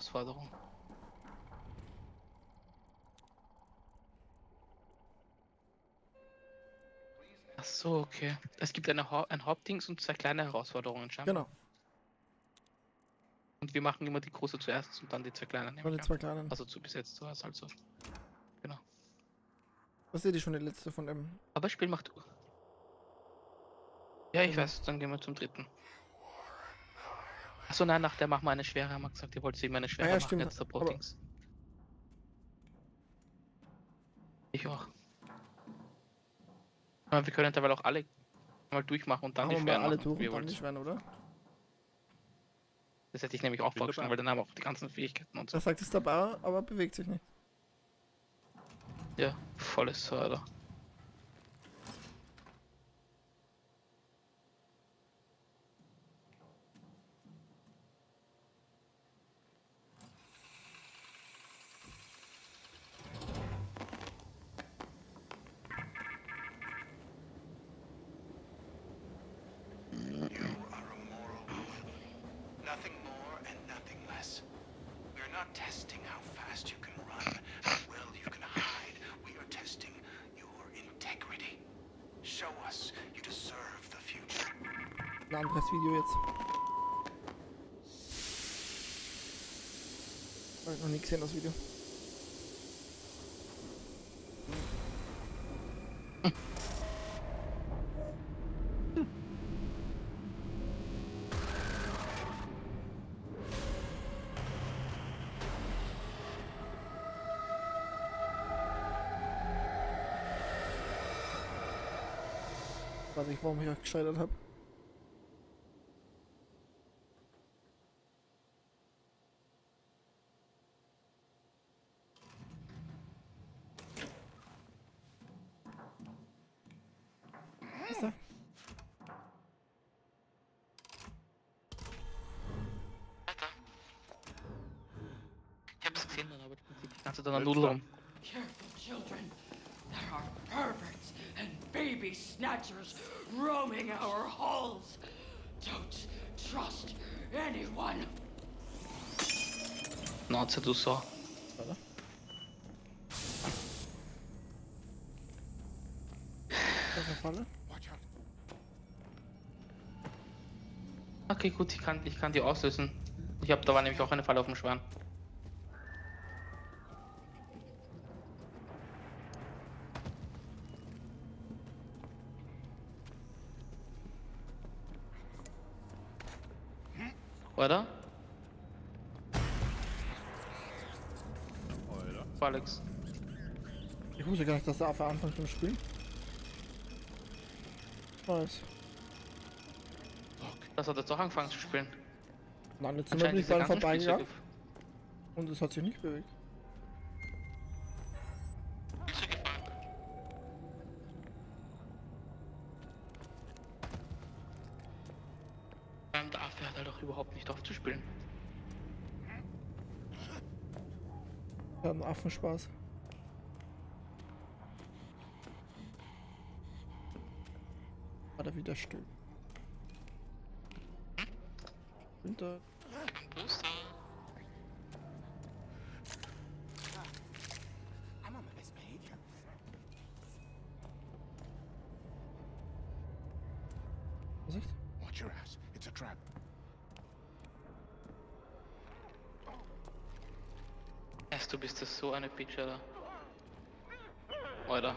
Herausforderung. Ach so, okay. Es gibt eine ha ein Hauptdings und zwei kleine Herausforderungen scheinbar. Genau. Und wir machen immer die große zuerst und dann die zwei kleinen. den an. zwei kleinen. Also zu bis jetzt zuerst also. Was seht ihr schon die letzte von dem? Aber Spiel macht. Ja, ich Genau. weiß, dann gehen wir zum dritten. Achso, nein, nach der machen wir eine schwere, haben wir gesagt, ihr wollt sie immer eine schwere ja, machen, stimmt, jetzt Pro-Dings. Ich auch. Aber wir können dabei auch alle mal durchmachen und dann Haben die wir mal schweren alle machen, durch und dann die schweren, oder? Das hätte ich nämlich auch vorgeschlagen, weil dann haben wir auch die ganzen Fähigkeiten und so. Er sagt es dabei, aber bewegt sich nicht. Ja, volles Förder. Gesehen, das Video. Weiß ich, warum ich euch gescheitert habe. Ist er? Alter. Ich hab's gesehen, dann aber die klar. rum. Careful, children. There are perverts and baby snatchers roaming our halls. Don't trust anyone. Schnauze, du so. Falle? Okay, gut, ich kann, ich kann die auslösen. Ich hab, da war nämlich auch eine Falle auf dem Schwan. Oder? Alter. Alex. Ich wusste gar nicht, dass der Affe anfängt zum Spielen. Weiß. Das hat jetzt auch angefangen zu spielen. Nein, jetzt sind wir nicht ganzen vorbeigegangen und es hat sich nicht bewegt. Der Affe hört halt auch überhaupt nicht aufzuspielen. Wir hatten Affenspaß. War da wieder still. Winter. Eine Bitch, Alter.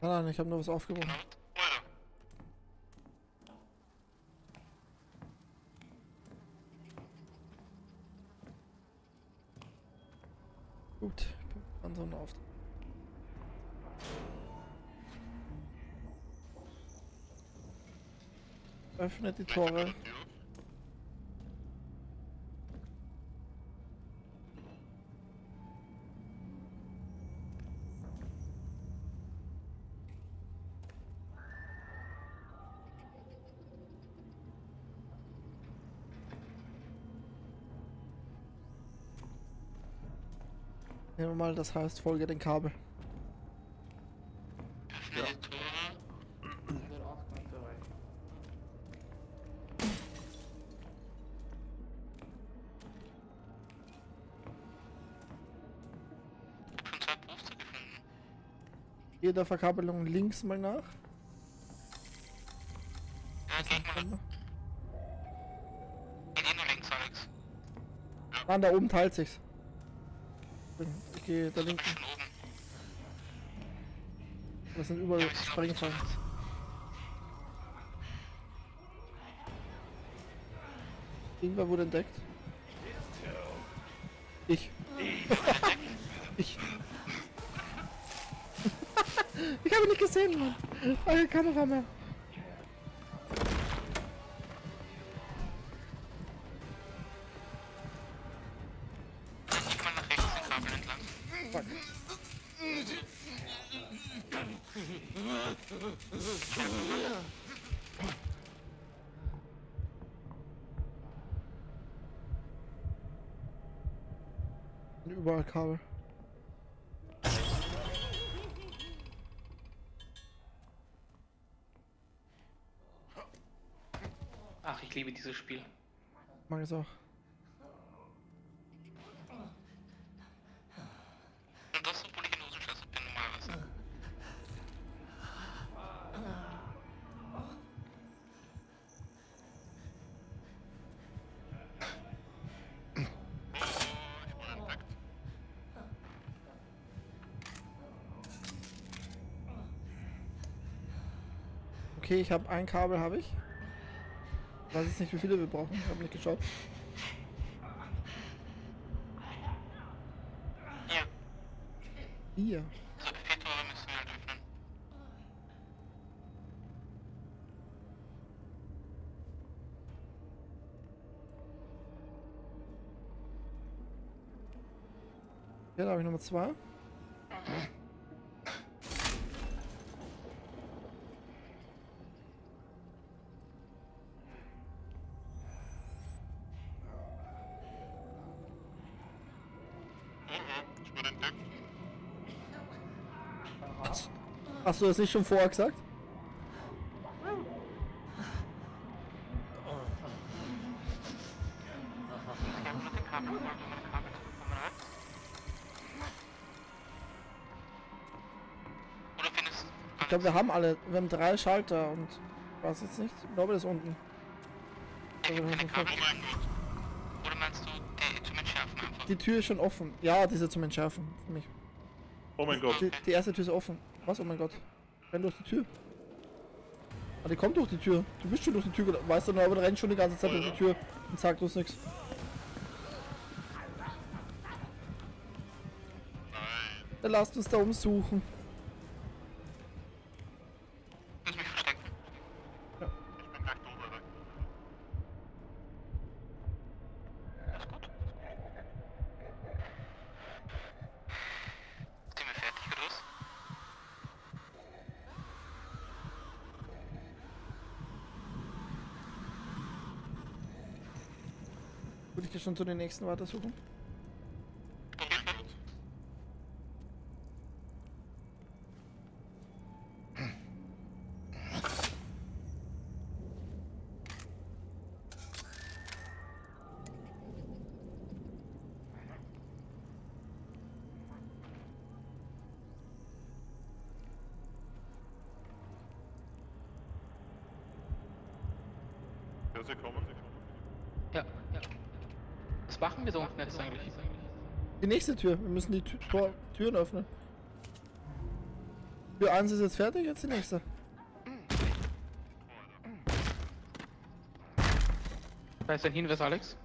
Nein, nein, ich habe nur was aufgebrochen. Öffnet die Tore. Nehmen wir mal, das heißt, folge den Kabel. Der Verkabelung links mal nach. Mann, da oben teilt sich's. Ich gehe da links. Das sind überall nicht. Irgendwer wurde entdeckt. Ich. ich habe nicht gesehen, Mann. Eine Kamera mehr. Dann geh liebe dieses Spiel. Mag es auch. Okay, ich habe ein Kabel, habe ich. Weiß jetzt nicht, wie viele wir brauchen. Ich habe nicht geschaut. Ja, Vier. so vier Tore müssen wir halt öffnen. Ja, da habe ich Nummer zwei. Mhm, ich wurde entdeckt. Hast du das nicht schon vorher gesagt? Ich glaube, wir haben alle. Wir haben drei Schalter und. Weiß jetzt nicht. Ich glaube, das ist unten. Ich das Kabel. Oh Gott. Oder meinst du die zum Entschärfen einfach? Die Tür ist schon offen. Ja, diese zum Entschärfen. Für mich. Oh mein Gott. Die, die erste Tür ist offen. Was? Oh mein Gott. Renn durch die Tür. Ah, die kommt durch die Tür. Du bist schon durch die Tür. Weißt du nur, aber du rennst schon die ganze Zeit durch die Tür und sagt uns nichts. Nein. Dann lasst uns da umsuchen. Lass mich verstecken. Ja. Ich bin gleich tot, Alter. Alles gut? Sind wir fertig, oder was? Würde ich dir schon zu den nächsten weitersuchen? Oh mein Gott. Ja, sie kommen. Ja, ja. Machen wir unten jetzt eigentlich? Die nächste Tür. Wir müssen die Tür, Tor, Türen öffnen. Tür 1 ist jetzt fertig, jetzt die nächste. Da ist ein Hinweis, Alex.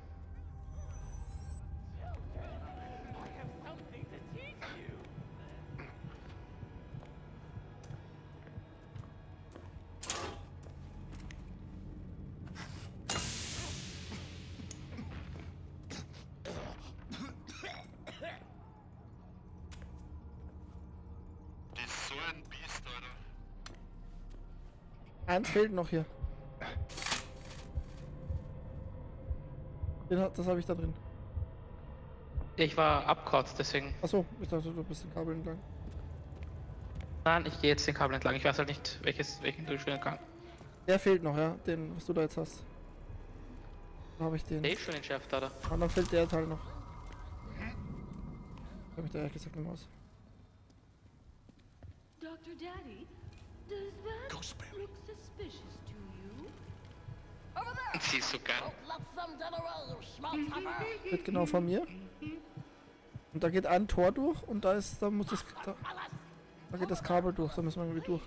Eins fehlt noch hier. Den, das habe ich da drin. Ich war abkratzt, deswegen. Achso, ich dachte, du bist den Kabel entlang. Nein, ich gehe jetzt den Kabel entlang. Ich weiß halt nicht, welches, welchen du schön kann. Der fehlt noch, ja. Den, was du da jetzt hast. Da habe ich den. Der ist schon entschärft, oder? Und dann fehlt der Teil noch. Ich da ehrlich gesagt nicht mehr aus. Dr. Daddy, does that Gooseberry. look suspicious to you? Over there! Sie ist so geil. Wird genau von mir. Und da geht ein Tor durch und da ist, da muss das, da, da geht das Kabel durch, da müssen wir irgendwie durch.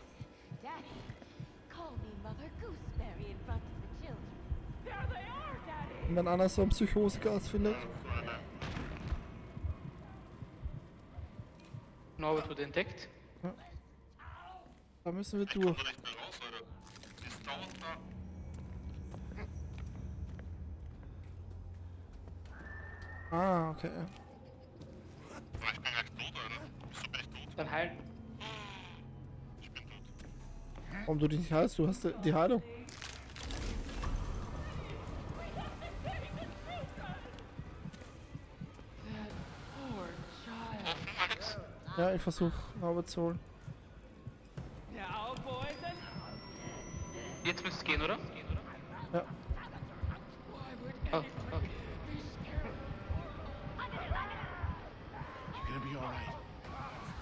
Und wenn einer so einen Psychosegas findet, Norbert wurde entdeckt. Da müssen wir Ich komm durch. da nicht mehr raus, Alter. Die ist dauernd da. Ah, okay. Ich bin gleich tot, Alter. Wieso bin ich tot? Dann heilen. Ich bin tot. Warum du dich nicht heilst? Du hast die Heilung. Ja, ich versuche Robert zu holen. Jetzt müsste es gehen, oder? Ja. Oh.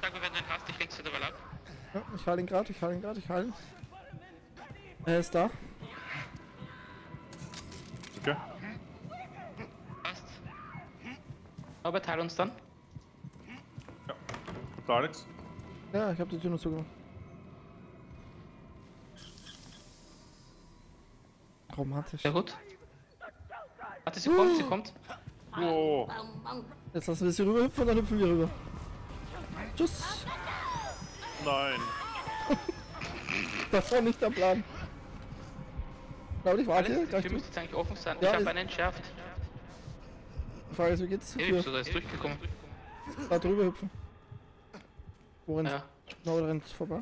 Sag mir, wenn du ihn hast, ich lenk's dir dabei ab. ja ich heile ihn gerade, ich heile ihn gerade, ich heile ihn. Er ist da. Okay. Passt. Norbert, heil uns dann. Ja. Da Alex. Ja, ich habe die Tür nur zugemacht. Romantisch. Sehr gut. Warte, sie kommt, sie kommt. Wow. Jetzt lassen wir sie rüber hüpfen und dann hüpfen wir rüber. Tschüss. Nein. Das war nicht der Plan. Aber ich warte hier, Alles, die Tür müsste jetzt eigentlich offen sein. Ja, ich habe einen entschärft. Die Frage ist, wie geht's Tür? wieso, da ist durchgekommen. Da drüber hüpfen. Worin? Ja. Norbert rennt vorbei.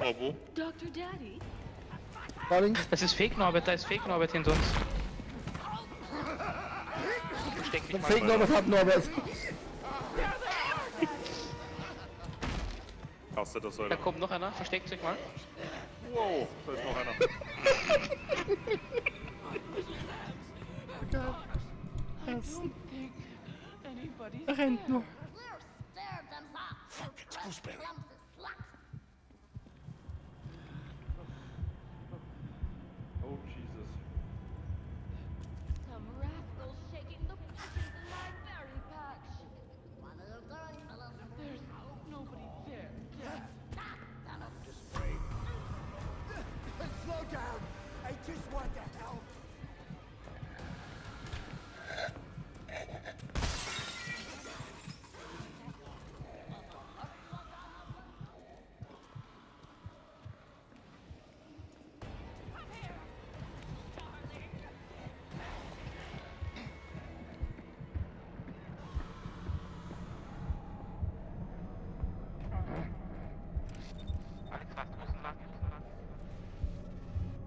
Oh, wo? Dr. Daddy, Da links. Das ist Fake Norbert, da ist Fake Norbert hinter uns. Versteck mich mal. Fake Norbert hat Norbert. Hasse das, Da Alter. kommt noch einer, versteckt euch mal. Wow. Da ist noch einer. Geil. Essen. Anybody's Er rennt nur. Fuck, it's Gooseberry.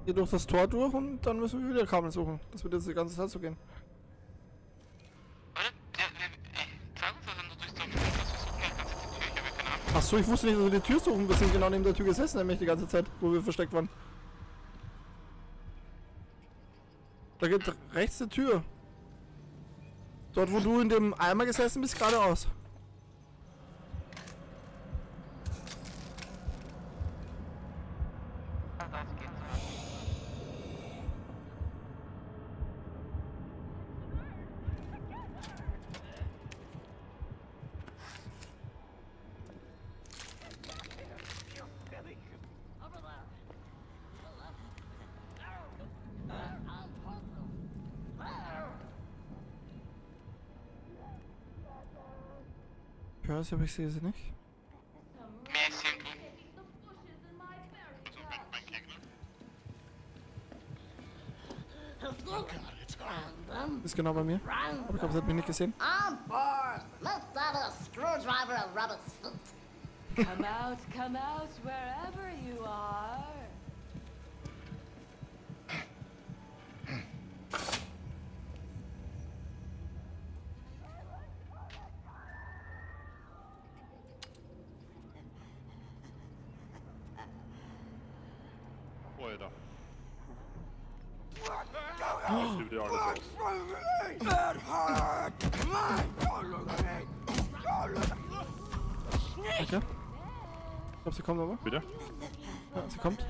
Hier durch das Tor durch und dann müssen wir wieder Kabel suchen. Das wird jetzt die ganze Zeit so gehen. Achso, ich wusste nicht, dass wir die Tür suchen. Wir sind genau neben der Tür gesessen, nämlich die ganze Zeit, wo wir versteckt waren. Da geht rechts die Tür. Dort, wo du in dem Eimer gesessen bist, geradeaus. Ah, da geht's. Ich höre sie, aber ich sehe sie nicht. Mehr ist irgendwo. Shaking the bushes in my berry Also, patch. Mein, mein Gegner. Oh God, it's hard. Ist genau bei mir. Aber ich glaube, sie hat mich nicht gesehen. Come out, come out, wherever you are. Alter. Das sieht wieder alles aus. Danke. Ich glaube, sie kommt aber. Bitte? Ja, sie kommt.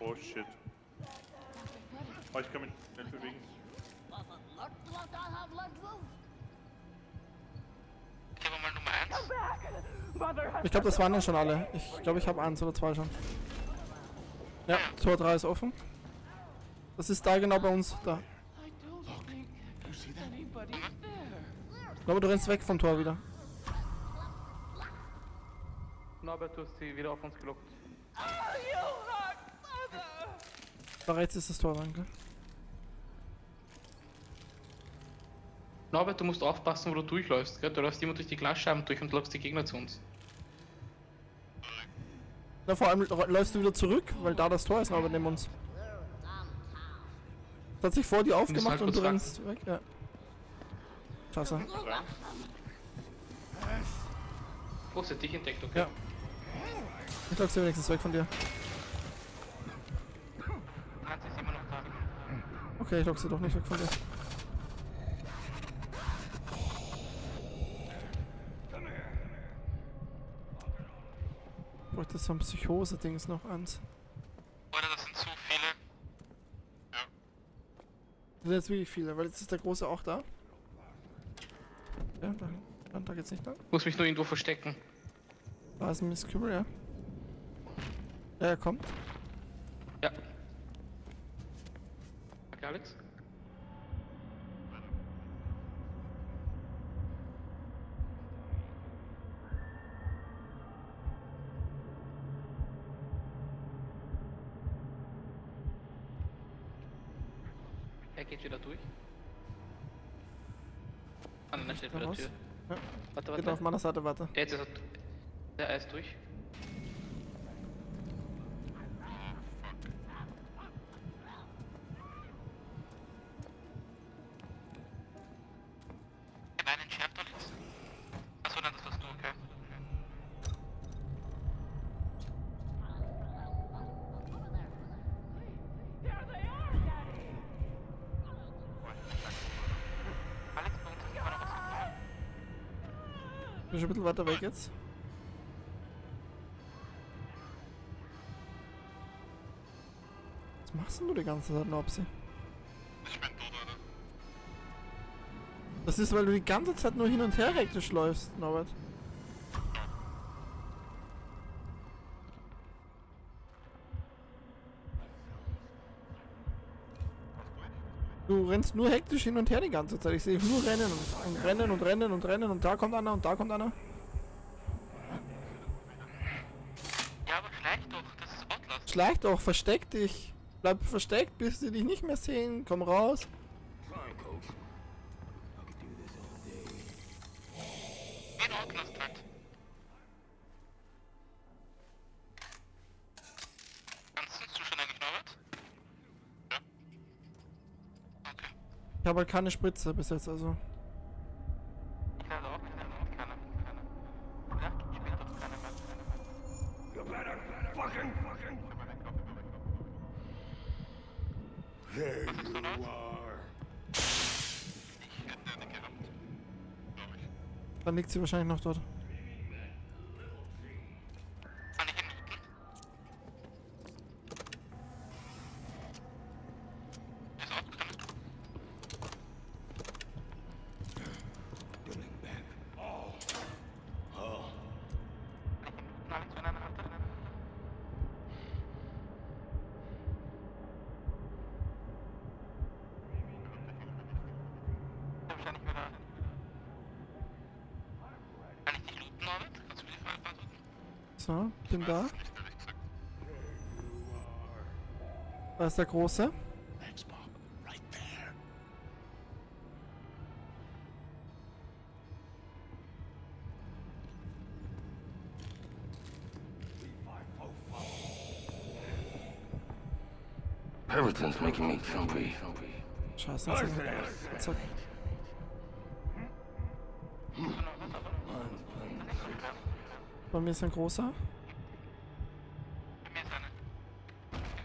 Oh shit. Oh, ich kann mich schnell bewegen. Ich habe mal Nummer 1. Ich glaube, das waren ja schon alle. Ich glaube, ich habe eins oder zwei schon. Ja, Tor 3 ist offen. Das ist da genau bei uns. Da. Ich glaube, du rennst weg vom Tor wieder. Norbert, du hast sie wieder auf uns gelockt. Da rechts ist das Tor, danke. Norbert, du musst aufpassen, wo du durchläufst. Gell? Du läufst immer durch die Glasscheiben durch und lockst die Gegner zu uns. Na, vor allem läufst du wieder zurück, weil da das Tor ist, aber neben uns. Das hat sich vor dir aufgemacht halt und du ran. rennst weg. Ja. Scheiße. Oh, sie hat dich entdeckt, okay? Ja. Ich lock sie wenigstens weg von dir. Okay, ich lock sie doch nicht weg von dir. Bräuchte so ein Psychose-Dings noch eins. Oder das sind zu viele. Das sind jetzt wirklich viele, weil jetzt ist der Große auch da. Ja, da, da, da geht's nicht lang. Muss mich nur irgendwo verstecken. Da ist ein Miss Cubble, ja. Er kommt. Ja. Okay, Alex? Er geht wieder durch. Ah, nein, er steht Da vor der raus. Tür. Ja. Warte, Geht warte. auf meiner Seite, warte. Jetzt ist er. Ja, er ist durch. Warst du, ein bisschen weiter weg jetzt. Was machst denn du die ganze Zeit, Nopsi? Ich bin tot, Alter. Das ist, weil du die ganze Zeit nur hin und her hektisch läufst, Norbert. Du rennst nur hektisch hin und her die ganze Zeit. Ich sehe nur rennen und, und rennen und rennen und rennen und da kommt einer und da kommt einer. Ja, aber schleich doch, das ist Outlast. Schleich doch, versteck dich. Bleib versteckt, bis sie dich nicht mehr sehen. Komm raus. Ich habe halt keine Spritze bis jetzt, also. Ich leider auch, ich leider auch keine. keine. Ja, ich spiele doch keine mehr, keine mehr. There Was ist so laut? Ich hätte eine gehabt. Glaub ich. Dann liegt sie wahrscheinlich noch dort. Kann ich ihn mieten? Ist auch drin. Kann ich ihn mieten, Alex, wenn er eine hat? Eine hat? Ja, wahrscheinlich wieder. Kann ich dich looten, Norbert? Kannst du mir die Frage beantworten? So, bin da. Da ist der Große. Everything's making me jumpy. Scheiße. Zack. Bei mir ist ein großer. Bei mir ist einer.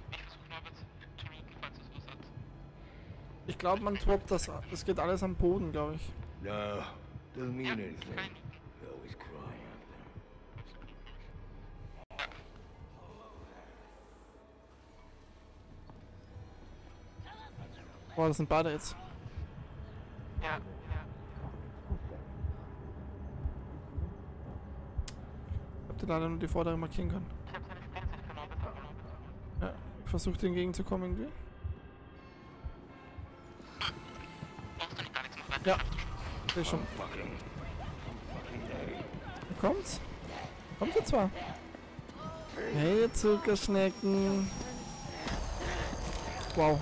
Ich versuche Norbert zu looten, falls es los hast. Ich glaube, man droppt das. Es geht alles am Boden, glaube ich. No, doesn't mean anything. Boah, das sind beide jetzt. Leider nur die vordere markieren können. Ich hab seine Spielsicht genommen, bitte genommen. Ja, ich versuche dir entgegenzukommen irgendwie. Nicht. Ja. Seh schon. Kommt's? Kommt jetzt zwar. Hey, Zuckerschnecken. Wow.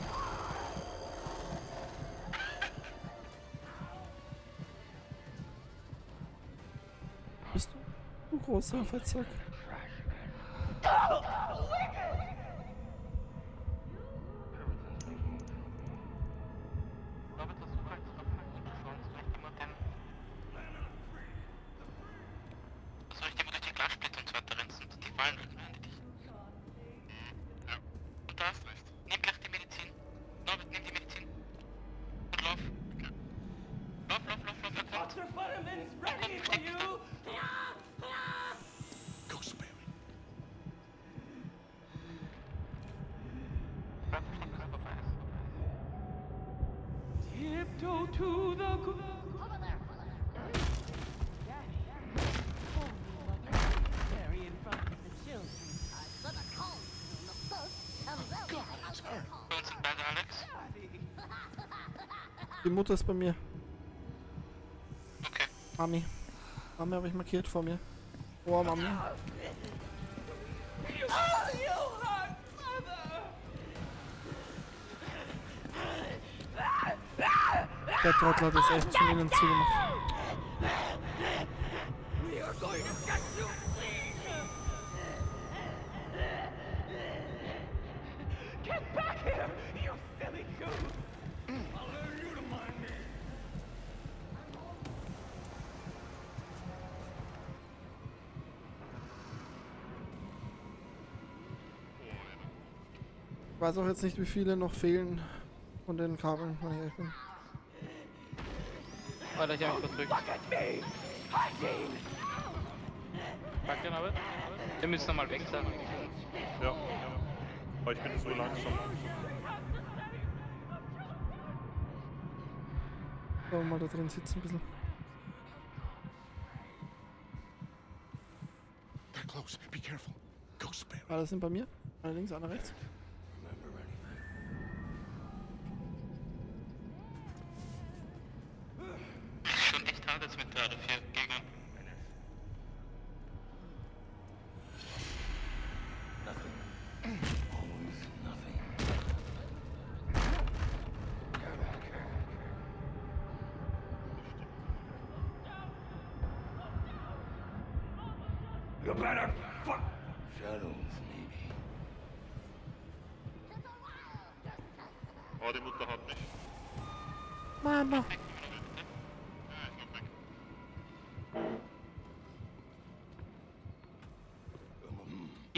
Großer Fettsack? Die Mutter ist bei mir. Okay. Mami. Mami habe ich markiert vor mir. Oh, Mami. Der Trottel hat es echt von innen zugemacht. Weiß auch jetzt nicht, wie viele noch fehlen von den Kabeln, wenn ich ehrlich bin. Warte, ich hab mich verdrückt. Pack den Norbert. Wir müssen nochmal weg sein. Ja. Aber ich bin zu langsam. Wollen wir mal da drin sitzen ein bisschen. They're close. Be careful. Gooseberry. Alle sind bei mir. Einer links, einer rechts.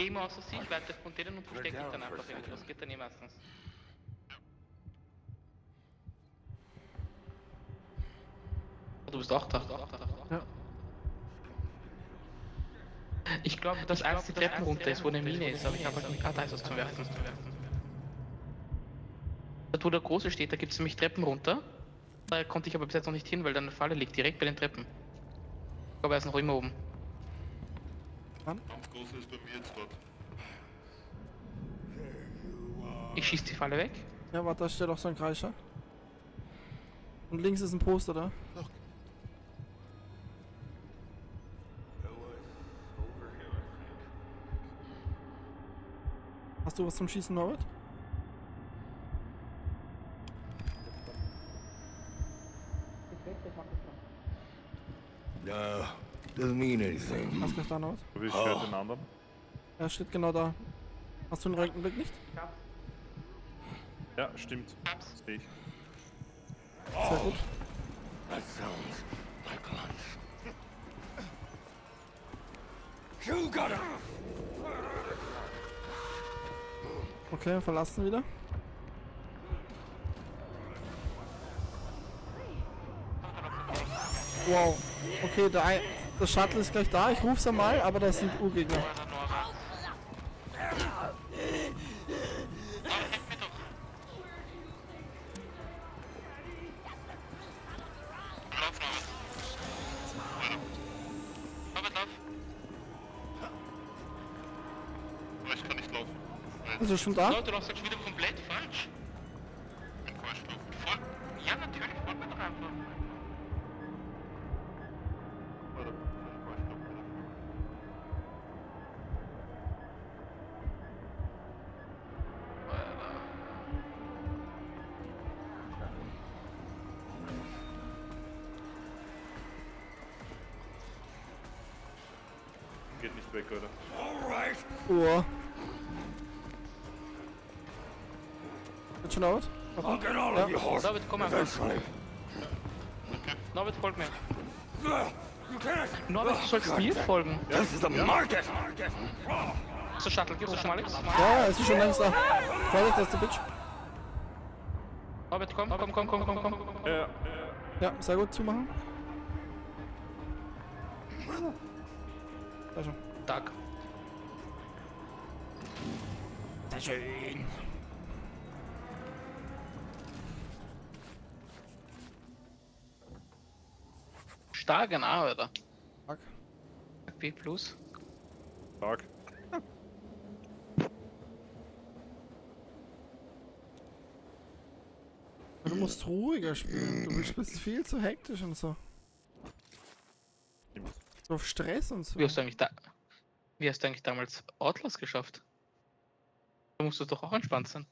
Geh mal außer Sicht weiter von denen und versteck dich dann einfach irgendwo. Das geht dann eh meistens. Oh, Du bist auch da. Ja. Ich glaube, dass eins die Treppen runter ist, wo eine Mine ist, aber ich habe halt nicht. Ah, da ist was zum Werfen. Dort, wo der Große steht, da gibt es nämlich Treppen runter. Da konnte ich aber bis jetzt noch nicht hin, weil da eine Falle liegt, direkt bei den Treppen. Ich glaube, er ist noch immer oben. Ganz große ist bei mir jetzt dort. Ich schieß die Falle weg. Ja, warte, da steht auch so ein Kreischer. Und links ist ein Poster da. Hast du was zum Schießen, Norbert? Doesn't mean anything. Was gleich da noch was? Ich höre ah. den anderen. Er steht genau da. Hast du einen rechten Blick nicht? Ja, Ja, stimmt. Das sehe ich. Sehr gut. That sounds like lunch. You got it! Okay, verlassen wieder. Wow. Okay, der ein das Shuttle ist gleich da. Ich ruf's einmal, aber das sind Urgegner. Oder Nora. Nora, hilf mir doch. Lauf, Norbert. Norbert, Sollst mir folgen. This is the market. Zur Shuttle, gibst du schon mal Alex? Ja, ja, es ist schon längst da. Vorsicht, das ist der Bitch. Norbert, komm, komm, komm, komm, komm, komm. Ja, Ja, sehr gut zumachen. Da schon. Tag. Sehr schön. Stark, genau, oder? B plus. Tag. Du musst ruhiger spielen. Du bist viel zu hektisch und so. So auf Stress und so. Wie hast du eigentlich da. Wie hast du eigentlich damals Atlas geschafft? Da musst du doch auch entspannt sein.